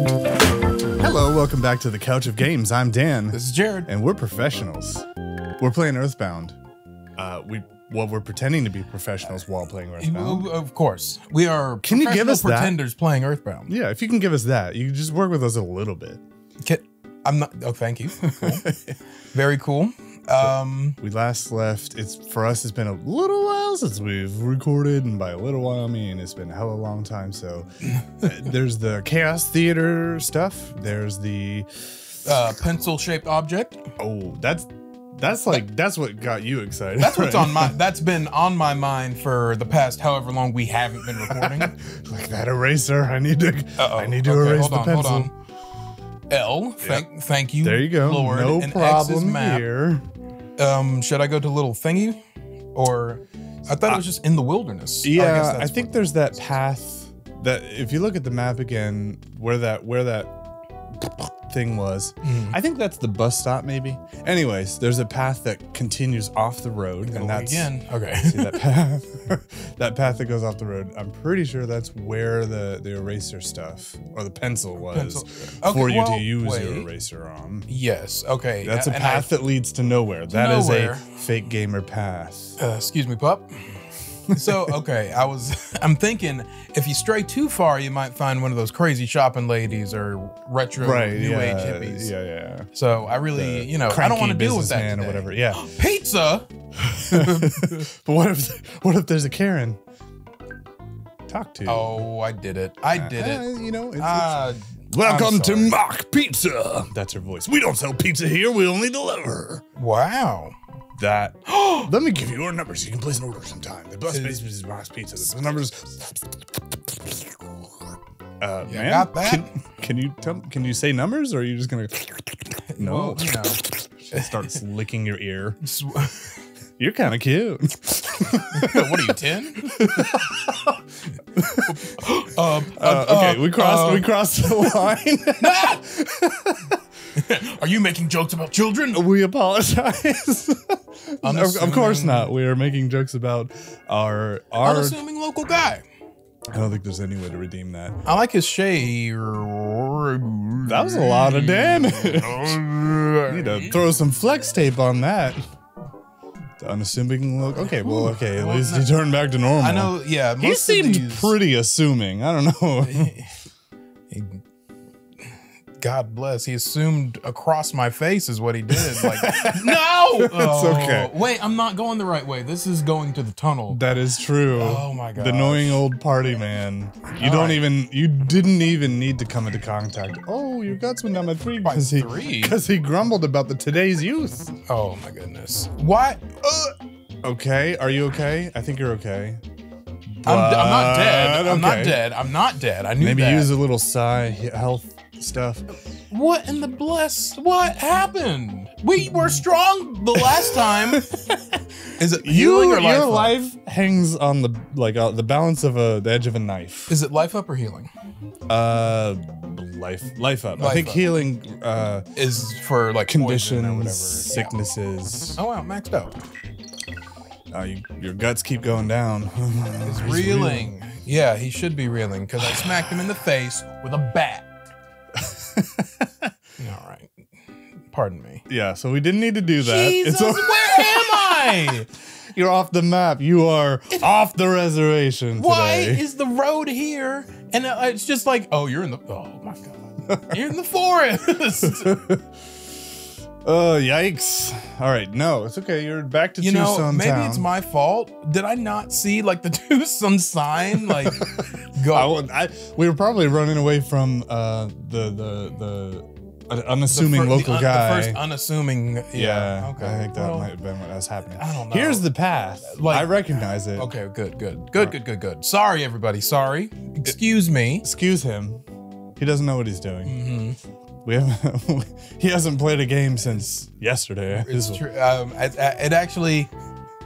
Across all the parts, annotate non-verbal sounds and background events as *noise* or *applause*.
Hello, welcome back to the Couch of Games. I'm Dan, This is Jared. and we're professionals. We're playing Earthbound. Uh, we well, we're pretending to be professionals while playing Earthbound. Of course, we are. Can you give us that? pretenders playing Earthbound? Yeah, if you can give us that, you can just work with us a little bit. Can- I'm not. Oh, thank you. Cool. *laughs* Very cool. Um, We last left. It's for us. It's been a little while since we've recorded, and by a little while, I mean it's been a hell of a long time. So *laughs* uh, there's the Chaos Theater stuff. There's the uh, pencil-shaped object. oh, that's that's like that's what got you excited. That's what's right? on my. That's been on my mind for the past however long we haven't been recording. *laughs* like that eraser. I need to. Uh-oh. I need to Okay, erase the on, pencil. Hold on. L. Thank, thank you. There you go. Lord. no and X is problem here. Um, should I go to little thingy, or I thought it was just in the wilderness? Oh, I Yeah, I, think there's that path that if you look at the map again, where that where that thing was, Mhm. I think that's the bus stop. Maybe. Anyways, there's a path that continues off the road, and that's again. Okay. *laughs* see that path. *laughs* that path that goes off the road. I'm pretty sure that's where the the eraser stuff or the pencil was Pencil. for you well, to use your eraser on. Yes. Okay. That's a path that leads to nowhere. That is nowhere. a fake gamer path. Uh, excuse me, pup. So okay, I was. *laughs* I'm thinking if you stray too far, you might find one of those crazy shopping ladies or retro Right. new yeah, age hippies. Yeah, yeah. So I really, The you know, I don't want to deal with that businessman or whatever. Yeah. *gasps* Pizza. *laughs* but what if what if there's a Karen? Talk to. Oh, I did it. I did Uh, it. You know. It's, Ah, it's- Welcome to. Mach Pizza. That's her voice. We don't sell pizza here. We only deliver. wow. That. *gasps* Let me give you our numbers. You can place an order sometime. The best place is Mach Pizza. The numbers. Uh, You man, got that? Can, can you tell? Can you say numbers, or are you just gonna? *laughs* No. Well, you know. starts *laughs* licking your ear. *laughs* You're kind of cute. what are you ten? Um, Uh, okay, we crossed. we crossed the *laughs* line. *laughs* Are you making jokes about children? we apologize. *laughs* of, of course not. We are making jokes about our our. Unassuming local guy. I don't think there's any way to redeem that. I like his shade. That was a lot of damage. Need to throw some flex tape on that. Unassuming look. Okay, well, okay. At least he turned back to normal. I know. Yeah, He most of seemed these- pretty assuming. I don't know. *laughs* He- God bless. He assumed across my face is what he did. Like, *laughs* no, *laughs* It's okay. Wait, I'm not going the right way. This is going to the tunnel. that is true. Oh my god, The annoying old party man. You All don't right. even. You didn't even need to come into contact. Oh, your guts went down by three By because he three? because he grumbled about the today's youth. Oh my goodness. What? Uh, Okay, are you okay? I think you're okay. I'm, I'm not dead. I'm not dead. I'm not dead. I knew that. Maybe that. use a little sigh health stuff. What in the bless? What happened? We were strong the last time. *laughs* Is it healing You, or life your up? life hangs on the like uh, the balance of a the edge of a knife. Is it life up or healing? Uh, life life up. I think up. healing uh Is for like poison or whatever. conditions, sicknesses. Oh wow, maxed out. Uh, you, your guts keep going down. He's *laughs* He's reeling. Yeah, he should be reeling because I smacked him in the face with a bat. *laughs* All right. Pardon me. Yeah, so we didn't need to do that. Jesus, a- where am I? *laughs* you're off the map. You are off the reservation Why today. is the road here? And uh, it's just like, oh, you're in the. Oh my god, *laughs* you're in the forest. Oh, yikes. All right, no, it's okay. You're back to you know, maybe town. it's my fault. Did I not see like the *laughs* Twoson sign? Like, *laughs* go. I, I, we were probably running away from uh, the the the uh, unassuming the local un- guy. The first unassuming. Yeah. yeah, okay. I think that well, might have been what was happening. I don't know. Here's the path. Like- I recognize it. Okay, good, good, good, good, good, good. Sorry, everybody. Sorry. Excuse me. Excuse him. He doesn't know what he's doing. Mm-hmm. We haven't. *laughs* he hasn't played a game since yesterday. It's true. Um, it, it actually,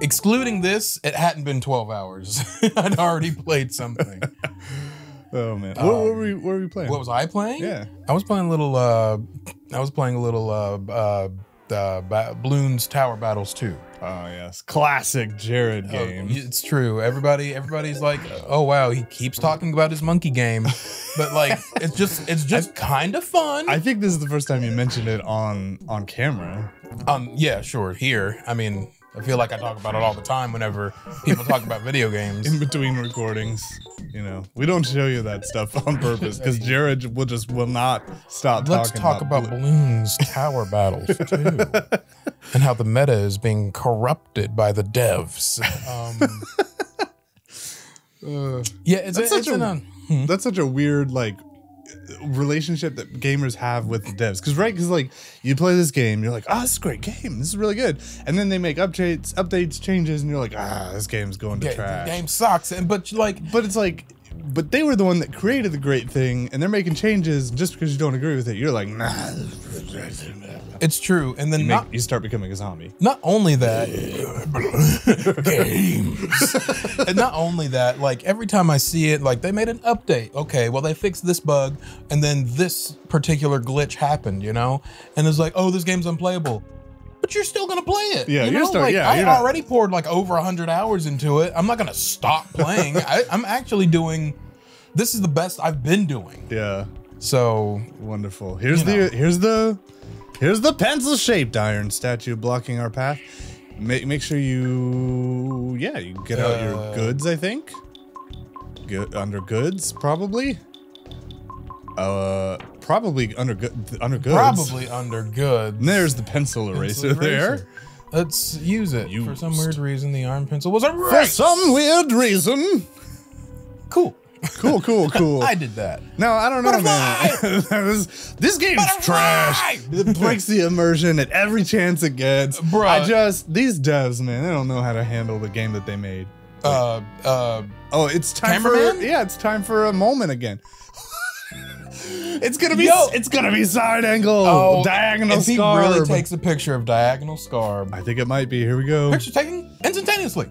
excluding this, it hadn't been 12 hours. *laughs* I'd already played something. *laughs* Oh man. what, what Um, were you? What were you playing? What was I playing? Yeah. I was playing a little. Uh, I was playing a little uh, uh, uh, ba- Bloons Tower Battles 2. Oh yes, classic Jared Oh, game. it's true. Everybody, everybody's like, "Oh wow, he keeps talking about his monkey game," but like, *laughs* it's just, it's just kind of fun. I think this is the first time you mentioned it on on camera. um, yeah, sure. Here, I mean, I feel like I talk about it all the time whenever people talk about video games. in between recordings. You know, we don't show you that stuff on purpose because Jared will just will not stop Let's talk about, Blue- balloons tower battles too, *laughs* and how the meta is being corrupted by the devs. *laughs* Um, *laughs* Uh, yeah, it's, That's it's such an, a- uh, hmm. that's such a weird like relationship that gamers have with the devs because right because like you play this game you're like oh this is a great game this is really good and then they make updates updates changes and you're like ah this game's going to Ga- trash game sucks, and but like but it's like but they were the one that created the great thing and they're making changes just because you don't agree with it you're like nah it's true, and then you, not you start becoming a zombie. Not only that *laughs* games. *laughs* and not only that like every time i see it like they made an update. Okay well they fixed this bug and then this particular glitch happened you know? And it's like oh this game's unplayable. But you're still gonna play it Yeah, you you're still- like, yeah, i you're not- already poured like over 100 hours into it. I'm not gonna stop playing. *laughs* I, i'm actually doing this is the best i've been doing. Yeah so Wonderful. Here's You know. the here's the here's the pencil shaped iron statue blocking our path. Make make sure you yeah you get out your Uh, goods. I think. Good under goods probably. Uh, probably under good under goods. probably under good And there's the pencil eraser, there. Let's use it. For some weird reason, the iron pencil was a For some weird reason. cool. Cool, cool, *laughs* cool. I did that. No, I don't know, Butterfly! *laughs* man. this, this game's trash. It breaks the immersion at every chance it gets. Bro, I just these devs, man, they don't know how to handle the game that they made. Uh, uh, Oh, it's time Cameraman? for yeah, it's time for a moment again. *laughs* it's gonna be Yo. it's gonna be side angle, oh, diagonal if he scarb. really takes a picture of diagonal scarb, I think it might be. Here we go. picture taken instantaneously.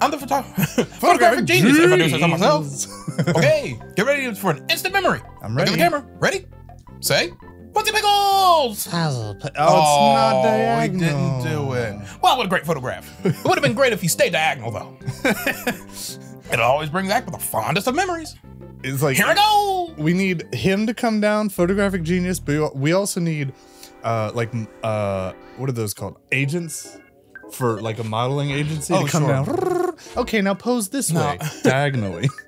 I'm the *laughs* photographer, photographic genius. If I do so myself. *laughs* Okay, get ready for an instant memory. I'm Look at ready. the camera. Ready? Say, what's the pickles? Oh, it's not diagonal. He didn't do it. Well, what a great photograph. It would have been great if he stayed diagonal, though. *laughs* It'll always brings back the fondest of memories. It's like Here we go. we need him to come down, photographic genius, but we also need uh like uh what are those called? Agents for like a modeling agency Oh, to come sure. down. *laughs* Okay, now pose this No. way, diagonally. *laughs*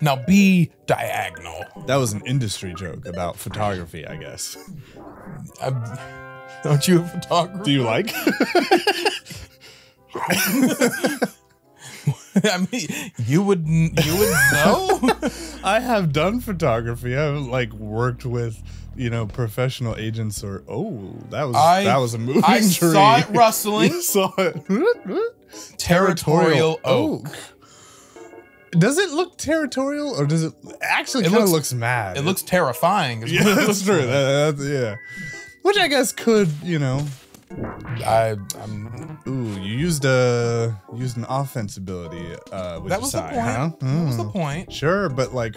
Now be diagonal. That was an industry joke about photography, I guess. I'm, aren't you a photographer? Do you like? *laughs* *laughs* I mean, you would you would know. *laughs* I have done photography. I've like worked with, you know, professional agents or oh, that was I- that was a moving I tree. *laughs* saw it rustling. You saw it. Territorial oak. Does it look territorial or does it actually It kind of looks- mad? It looks terrifying. yeah, that's true. That- that's- yeah, which I guess could you know. I, I'm, Ooh, you used a used an offense ability uh, with that was the point. huh? That was the Mm. point. Sure, but like,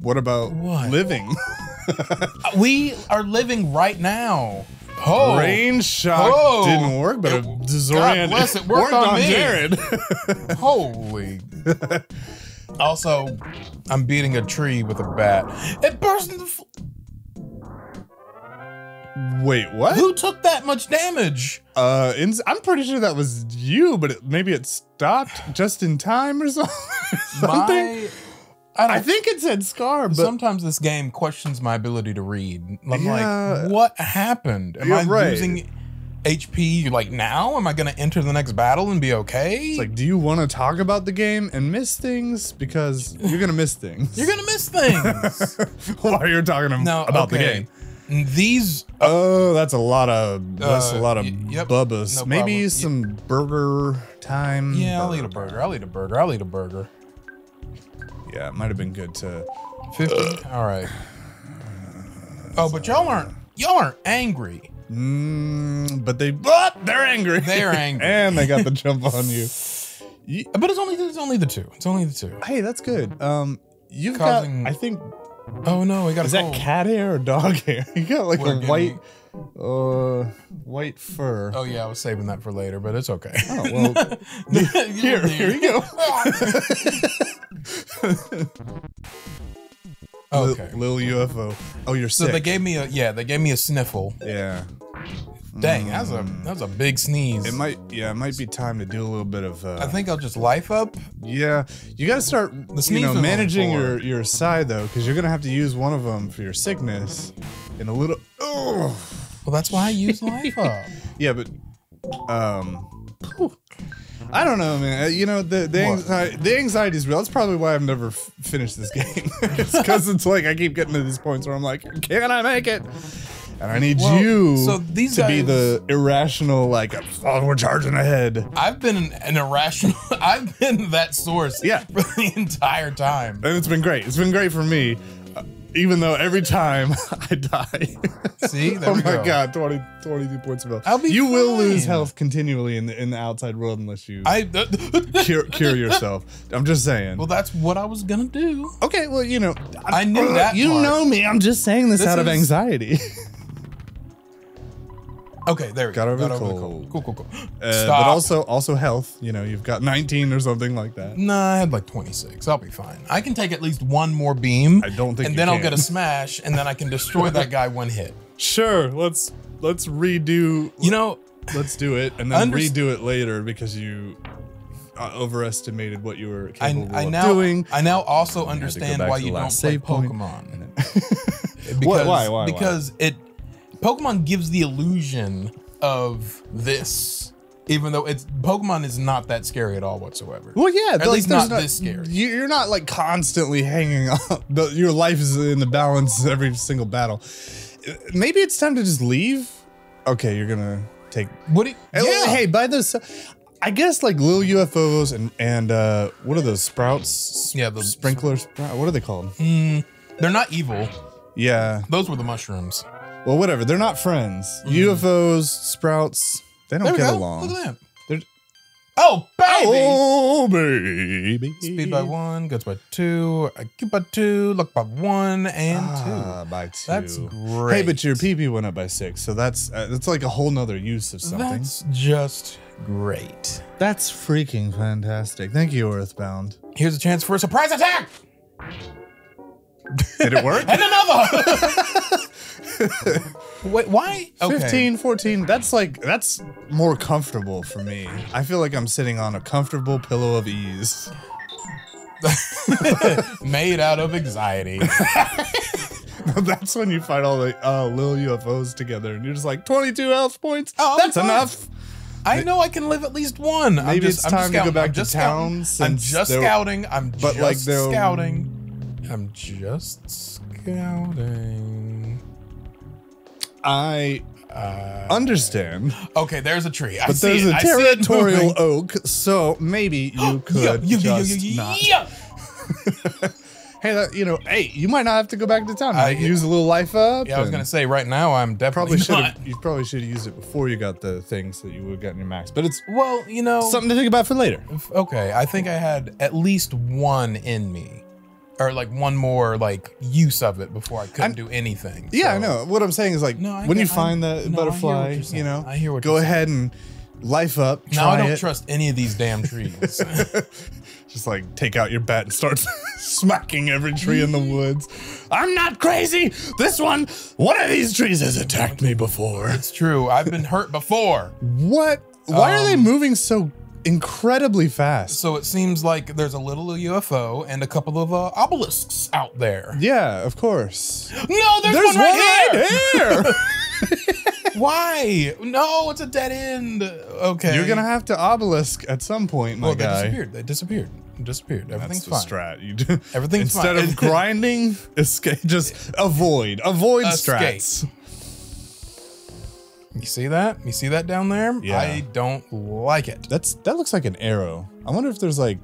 what about What? living? *laughs* We are living right now. Oh, Rain shock Oh. didn't work, but It- a disoriented bless it, worked on me. Jared. *laughs* holy. *laughs* also, I'm beating a tree with a bat. It burst into. Fl- Wait, what? Who took that much damage? Uh, in, I'm pretty sure that was you, but it, maybe it stopped just in time or something. *laughs* something. My, I, I think it said scar, but sometimes this game questions my ability to read. I'm Yeah. like, what happened? Am Yeah, I right. losing HP like now? Am I going to enter the next battle and be okay? it's like, do you want to talk about the game and miss things because you're gonna miss things? You're going to miss things. *laughs* while you're talking no, about the game. These Oh, that's a lot of that's Uh, a lot of y- yep, bubbas. no Maybe problem. some burger time. Yeah, I'll eat a burger. I'll eat a burger. I'll eat a burger. Yeah, it might have been good to. 50. All right. Oh, but y'all aren't y'all aren't angry. Mm, but they, but they're angry. They're angry. *laughs* and they got the jump on you. *laughs* But it's only it's only the two. It's only the two. Hey, that's good. Um, you've Causing- got. I think Oh no, we got Is a that cold. cat hair or dog hair? *laughs* You got like We're a white, uh, white fur. Oh yeah, I was saving that for later, but it's okay. Oh, well, *laughs* *laughs* here, here you go. okay. Little UFO. Oh, you're So they gave me a yeah, they gave me a sniffle. yeah. Dang, that's a that's a big sneeze. It might, yeah, it might be time to do a little bit of. Uh, I think I'll just life up. Yeah, you got to start, you sneeze know, was on managing four. your your side though, because you're gonna have to use one of them for your sickness. In a little, oh, Well, that's why I use life up. *laughs* yeah, but, um. I don't know, man. Uh, You know, the the What? anxiety, the anxiety is real. That's probably why I've never f- finished this *laughs* game. *laughs* it's because it's like I keep getting to these points where I'm like, can I make it? And I need Well, you so these to be the irrational, like, oh, we're charging ahead. I've been an, an irrational. *laughs* I've been that source. Yeah. *laughs* For the entire time. And it's been great. It's been great for me, uh, even though every time *laughs* I die. See, there oh my go. god, 20, 22 points of health. I'll be you will lose health continually in the in the outside world unless you I. cure, cure yourself. I'm just saying. well, that's what I was gonna do. okay, well, you know, I knew that You part. know me. I'm just saying this, This out of anxiety. Okay, there we go. Got go. over the the cold. Cool, cool, cool. Uh, Stop. but also also health. You know, you've got 19 or something like that. Nah, I had like 26. I'll be fine. I can take at least one more beam. I don't think And then I'll get a smash, and then I can destroy that guy one hit. *laughs* Sure, let's let's redo. You know, Let's do it and then redo it later because you uh, overestimated what you were I, capable I of now doing. I now also You had to go understand why you don't play Pokemon. *laughs* Because, Why- why- why? Because it Pokemon gives the illusion of this, even though it's Pokemon is not that scary at all whatsoever. Well, yeah, At least not this scary. you- You're not like constantly hanging *laughs* on. The, your life is in the balance every single battle. Maybe it's time to just leave. Okay, you're gonna take. What? Do you, Hey, yeah. hey, by those, I guess like little UFOs and and uh, what are those sprouts? Yeah, the- sprinklers. What are they called? Mm, they're not evil. Yeah. Those were the mushrooms. Well, whatever. They're not friends. UFOs, sprouts. They don't Mm. Get go. along. Look at that. They're- Oh, baby. Oh, baby. Speed by one, guts by two, IQ by two, luck by one, and Ah, by two. That's great. Hey, but your PP went up by six, so that's uh, that's like a whole nother use of something. That's just great. That's freaking fantastic. Thank you, Earthbound. Here's a chance for a surprise attack Did it work? *laughs* and another. *laughs* Wait, why? Okay. 15, 14. That's like that's more comfortable for me. I feel like I'm sitting on a comfortable pillow of ease. *laughs* Made out of anxiety. that's when you fight all the uh, little UFOs together, and you're just like 22 health points. Oh, that's fine. enough. I know I can live at least one. I'm Maybe just, it's I'm time just to go scouting. back I'm to just town scouting. I'm just scouting. I'm but, just like, scouting. I'm just scouting. I Uh, understand, okay, there's a tree. I but see there's it. a I see it territorial *laughs* oak, so maybe you could Yeah, yeah, yeah, just yeah, not. *laughs* Hey, that, you know, hey, you might not have to go back to town. I- use a little life up. Yeah, I was gonna say right now I'm probably definitely should not. have. You probably should have used it before you got the things that you would have gotten your max. But it's Well, you know, something to think about for later. okay. I think I had at least one in me, or like one more like use of it before I couldn't I'm- do anything. Yeah, I know. What I'm saying is like No, I when you get- I- find the no, I hear what butterfly, you know, I hear what go ahead and life up. Now I don't it. trust any of these damn trees. *laughs* Just like take out your bat and start *laughs* smacking every tree in the woods. I'm not crazy. This one, one of these trees has attacked me before. it's true. I've been hurt before. What? Why are they Um, moving so incredibly fast? So it seems like there's a little UFO and a couple of uh, obelisks out there. Yeah, of course. No, there's, There's one right one here. right here. *laughs* *laughs* Why? No, it's a dead end. Okay. You're gonna have to obelisk at some point, my Well, they guy. disappeared. They disappeared. Disappeared. Everything's That's the fine. strat. You do *laughs* Everything's instead fine. of grinding, escape. Just avoid. Avoid Escape. strats. You see that? You see that down there? Yeah. I don't like it. That's that looks like an arrow. I wonder if there's like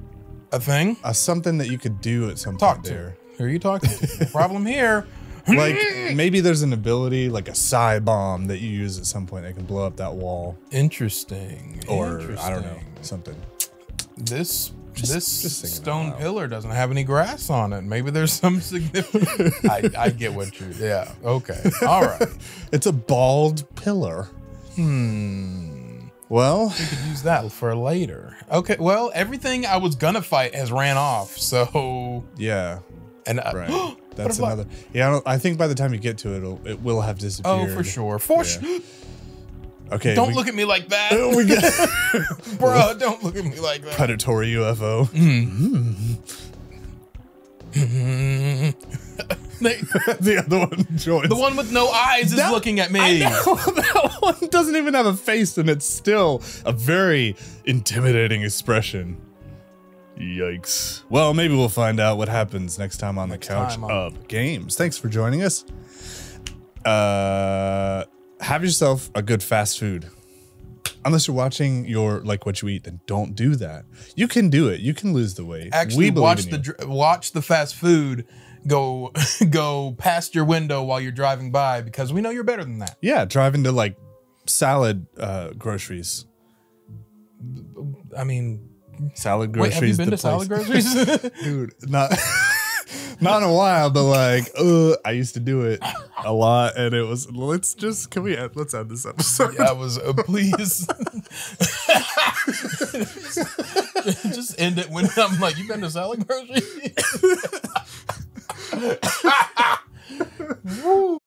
A thing? a something that you could do at some Talk point to. there. Who are you talking to? *laughs* Problem here. Like *laughs* maybe there's an ability like a psi bomb that you use at some point that can blow up that wall, Interesting. or I don't know Interesting. something. this Just- this just stone pillar doesn't have any grass on it. Maybe there's some *laughs* significant. I, I get what you. Yeah. Okay. All right. *laughs* It's a bald pillar. Hmm. Well, We could use that for later. Okay. Well, everything I was gonna fight has ran off. So yeah, and uh, right. *gasps* That's another. Yeah, I, don't, I think by the time you get to it, it'll, it will have oh disappeared. for sure. For Yeah. sure. Okay. Don't we, look at me like that, we got *laughs* bro. Don't look at me like that. predatory UFO. They- *laughs* the other one joins. the one with no eyes is That- looking at me. I know, *laughs* that one doesn't even have a face, and it's still a very intimidating expression. Yikes. Well, maybe we'll find out what happens next time on Next the couch on- of games. Thanks for joining us. Uh, have yourself a good fast food. Unless you're watching your like what you eat, then don't do that. You can do it. You can lose the weight. Actually, watch the you. dr- watch the fast food go *laughs* go past your window while you're driving by because we know you're better than that. yeah, driving to like salad uh, groceries. I mean, Salad wait, groceries. have you been to salad groceries? *laughs* dude not *laughs* not in a while but like uh, i used to do it a lot and it was let's just can we end, let's end this episode I was uh, please. *laughs* *laughs* just end it when I'm like, you've been to salad groceries? *laughs*